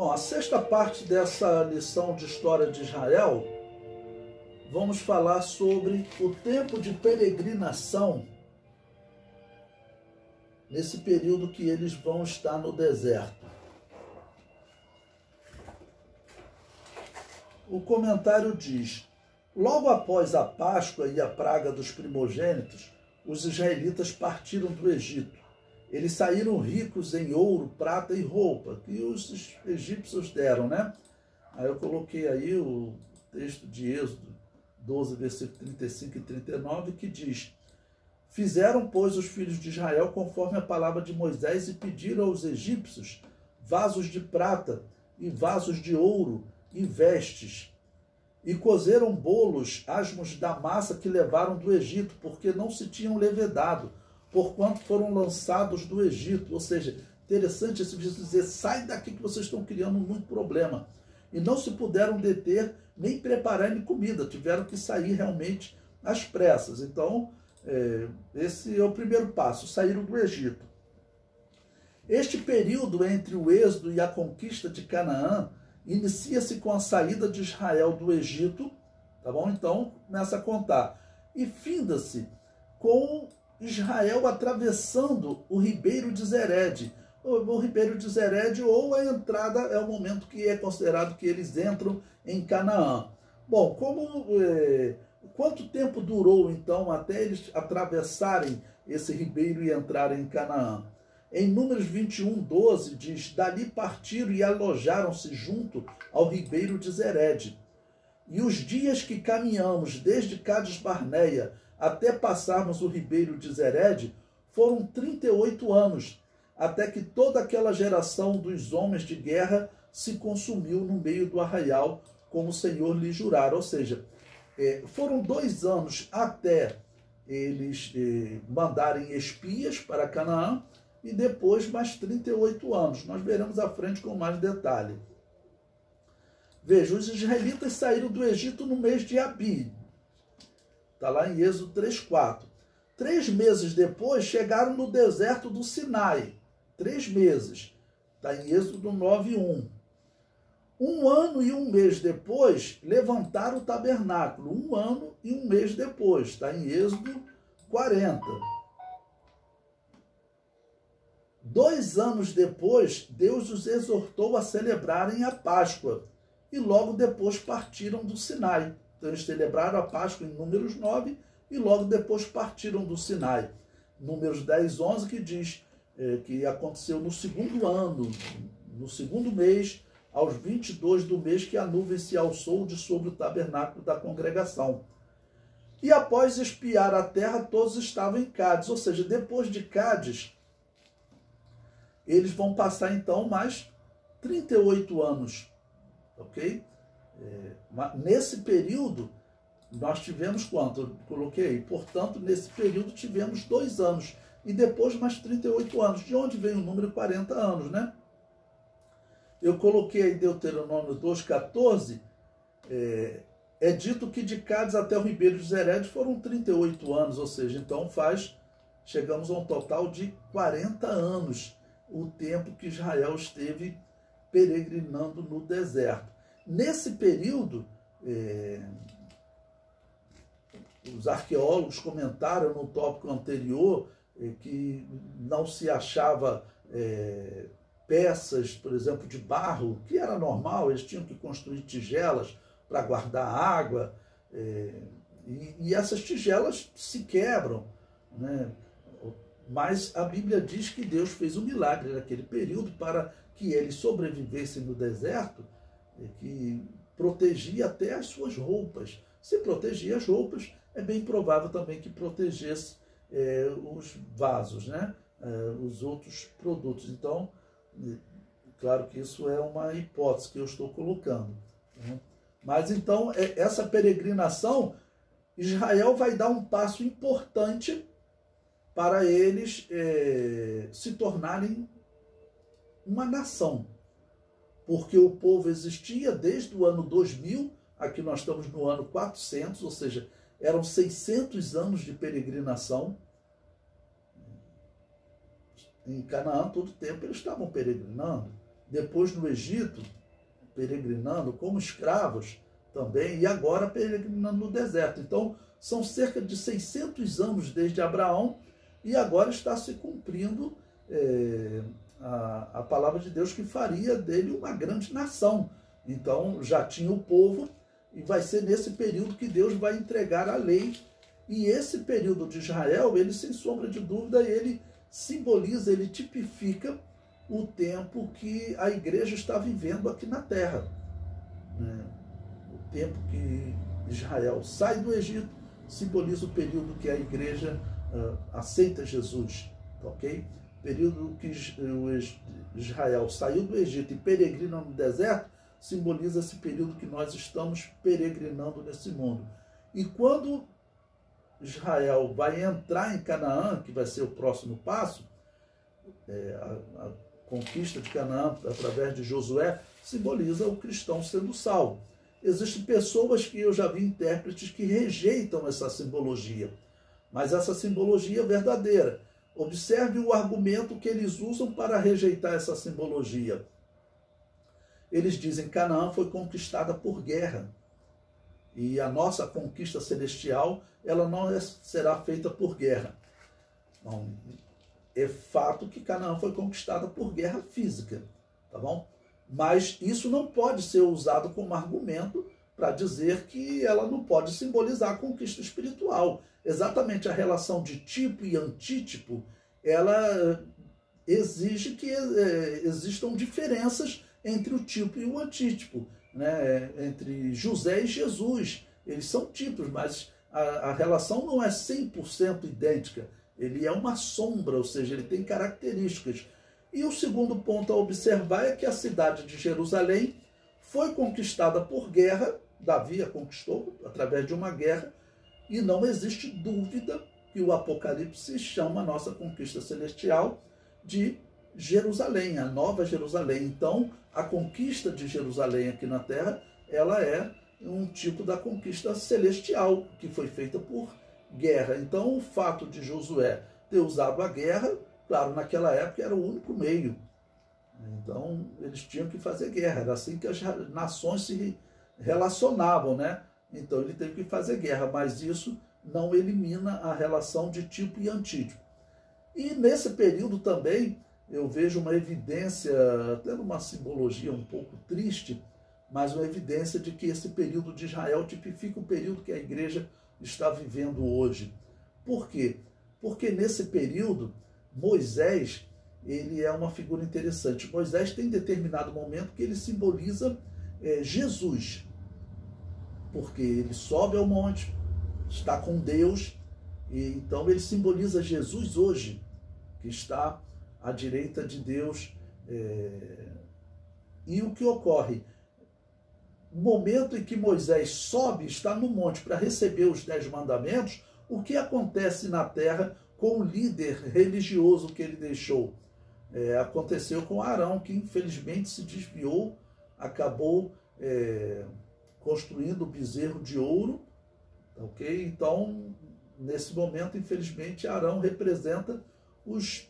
Bom, a sexta parte dessa lição de história de Israel, vamos falar sobre o tempo de peregrinação nesse período que eles vão estar no deserto. O comentário diz: Logo após a Páscoa e a praga dos primogênitos, os israelitas partiram do Egito. Eles saíram ricos em ouro, prata e roupa, que os egípcios deram, né? Aí eu coloquei aí o texto de Êxodo 12, versículo 35 e 39, que diz: Fizeram, pois, os filhos de Israel conforme a palavra de Moisés e pediram aos egípcios vasos de prata e vasos de ouro e vestes. E cozeram bolos, asmos da massa que levaram do Egito, porque não se tinham levedado, porquanto foram lançados do Egito. Ou seja, interessante esse vídeo dizer: sai daqui que vocês estão criando muito problema. E não se puderam deter nem preparar nem comida, tiveram que sair realmente às pressas. Então, é, esse é o primeiro passo, saíram do Egito. Este período entre o êxodo e a conquista de Canaã inicia-se com a saída de Israel do Egito, tá bom? Então, começa a contar. E finda-se com Israel atravessando o ribeiro de Zered. O, o ribeiro de Zered ou a entrada é o momento que é considerado que eles entram em Canaã. Bom, como é, Quanto tempo durou então até eles atravessarem esse ribeiro e entrarem em Canaã? Em Números 21, 12 diz: Dali partiram e alojaram-se junto ao ribeiro de Zered. E os dias que caminhamos desde Cades Barneia até passarmos o ribeiro de Zered foram 38 anos, até que toda aquela geração dos homens de guerra se consumiu no meio do arraial, como o Senhor lhe jurara. Ou seja, é, foram dois anos até eles é, mandarem espias para Canaã e depois mais 38 anos. Nós veremos à frente com mais detalhe. Veja, os israelitas saíram do Egito no mês de Abi. Está lá em Êxodo 3,4. Três meses depois chegaram no deserto do Sinai. Três meses. Está em Êxodo 9,1. Um ano e um mês depois, levantaram o tabernáculo. Um ano e um mês depois. Está em Êxodo 40. Dois anos depois, Deus os exortou a celebrarem a Páscoa. E logo depois partiram do Sinai. Então, eles celebraram a Páscoa em Números 9 e logo depois partiram do Sinai. Números 10, 11, que diz é, que aconteceu no segundo ano, no segundo mês aos 22 do mês que a nuvem se alçou de sobre o tabernáculo da congregação. E após espiar a terra, todos estavam em Cádiz, ou seja, depois de Cádiz, eles vão passar então mais 38 anos, ok? É, nesse período, nós tivemos quanto? Eu coloquei, portanto, nesse período tivemos dois anos, e depois mais 38 anos. De onde vem o número 40 anos, né? eu coloquei em Deuteronômio 2,14, é, é dito que de Cádiz até o Ribeiro de Zered foram 38 anos, ou seja, então faz, chegamos a um total de 40 anos, o tempo que Israel esteve peregrinando no deserto. Nesse período, é, os arqueólogos comentaram no tópico anterior é, que não se achava é, peças, por exemplo, de barro, que era normal, eles tinham que construir tigelas para guardar água, é, e, e, essas tigelas se quebram. Né? Mas a Bíblia diz que Deus fez um milagre naquele período para que eles sobrevivessem no deserto, que protegia até as suas roupas. Se protegia as roupas, é bem provável também que protegesse é, os vasos, né? É, os outros produtos. Então, Claro que isso é uma hipótese que eu estou colocando. Né? Mas então, é, essa peregrinação, Israel vai dar um passo importante para eles é, se tornarem uma nação. Porque o povo existia desde o ano 2000, aqui nós estamos no ano 400, ou seja, eram 600 anos de peregrinação em Canaã, todo tempo eles estavam peregrinando. depois no Egito, peregrinando como escravos também, e agora peregrinando no deserto. Então, são cerca de 600 anos desde Abraão, e agora está se cumprindo é, a, a palavra de Deus que faria dele uma grande nação. Então, já tinha o povo, e vai ser nesse período que Deus vai entregar a lei. E esse período de Israel, ele sem sombra de dúvida, ele simboliza, ele tipifica o tempo que a igreja está vivendo aqui na terra. Né? O tempo que Israel sai do Egito simboliza o período que a igreja uh, aceita Jesus, tá ok? Período que Israel saiu do Egito e peregrina no deserto simboliza esse período que nós estamos peregrinando nesse mundo. E quando Israel vai entrar em Canaã, que vai ser o próximo passo, é, a, a conquista de Canaã através de Josué, simboliza o cristão sendo salvo. Existem pessoas que eu já vi intérpretes que rejeitam essa simbologia, mas essa simbologia é verdadeira. Observe o argumento que eles usam para rejeitar essa simbologia. Eles dizem que Canaã foi conquistada por guerra. E a nossa conquista celestial, ela não é, será feita por guerra. É fato que Canaã foi conquistada por guerra física, tá bom? Mas isso não pode ser usado como argumento para dizer que ela não pode simbolizar a conquista espiritual. Exatamente a relação de tipo e antítipo, ela exige que é, existam diferenças entre o tipo e o antítipo, né? entre José e Jesus. Eles são tipos, mas a, a relação não é 100% idêntica ele é uma sombra, ou seja, ele tem características. E o segundo ponto a observar é que a cidade de Jerusalém foi conquistada por guerra, Davi a conquistou através de uma guerra, e não existe dúvida que o Apocalipse chama a nossa conquista celestial de Jerusalém, a nova Jerusalém. Então, a conquista de Jerusalém aqui na terra, ela é um tipo da conquista celestial que foi feita por guerra. Então, o fato de Josué ter usado a guerra, claro, naquela época era o único meio. Então, eles tinham que fazer guerra. Era assim que as nações se relacionavam, né? Então, ele teve que fazer guerra, mas isso não elimina a relação de tipo e antítipo. E nesse período também eu vejo uma evidência, até numa simbologia um pouco triste, mas uma evidência de que esse período de Israel tipifica o período que a igreja está vivendo hoje. Por quê? Porque nesse período, Moisés, ele é uma figura interessante. Moisés tem determinado momento que ele simboliza é, Jesus, porque ele sobe ao monte, está com Deus, e então ele simboliza Jesus hoje, que está à direita de Deus. É... E o que ocorre? momento em que Moisés sobe, está no monte para receber os dez mandamentos, o que acontece na terra com o líder religioso que ele deixou? É, aconteceu com Arão, que infelizmente se desviou, acabou é, construindo o bezerro de ouro, ok? Então, nesse momento, infelizmente, Arão representa os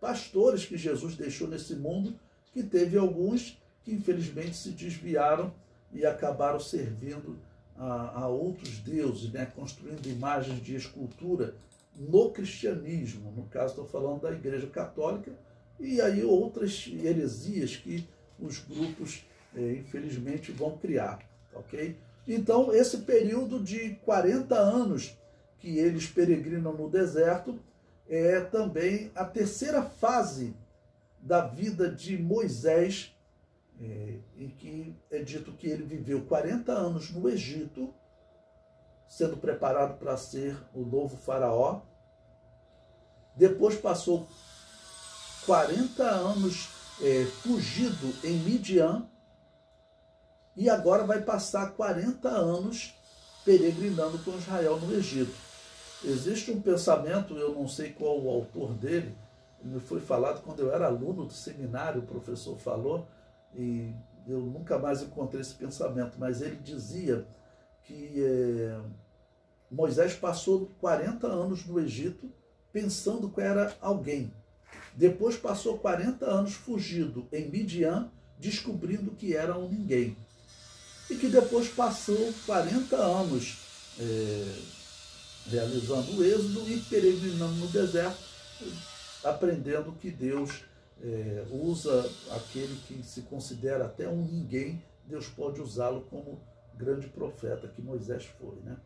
pastores que Jesus deixou nesse mundo, que teve alguns que infelizmente se desviaram e acabaram servindo a, a outros deuses, né? construindo imagens de escultura no cristianismo. No caso, estou falando da Igreja Católica, e aí outras heresias que os grupos, é, infelizmente, vão criar. Ok? Então, esse período de 40 anos que eles peregrinam no deserto é também a terceira fase da vida de Moisés é, em que é dito que ele viveu 40 anos no Egito, sendo preparado para ser o novo faraó. Depois passou 40 anos é, fugido em Midian e agora vai passar 40 anos peregrinando com Israel no Egito. Existe um pensamento, eu não sei qual o autor dele, me foi falado quando eu era aluno do seminário, o professor falou, e eu nunca mais encontrei esse pensamento, mas ele dizia que é, Moisés passou 40 anos no Egito pensando que era alguém. Depois passou 40 anos fugido em Midian descobrindo que era um ninguém. Que depois passou 40 anos é, realizando o êxodo e peregrinando no deserto, aprendendo que Deus é, usa aquele que se considera até um ninguém, Deus pode usá-lo como grande profeta que Moisés foi. Né?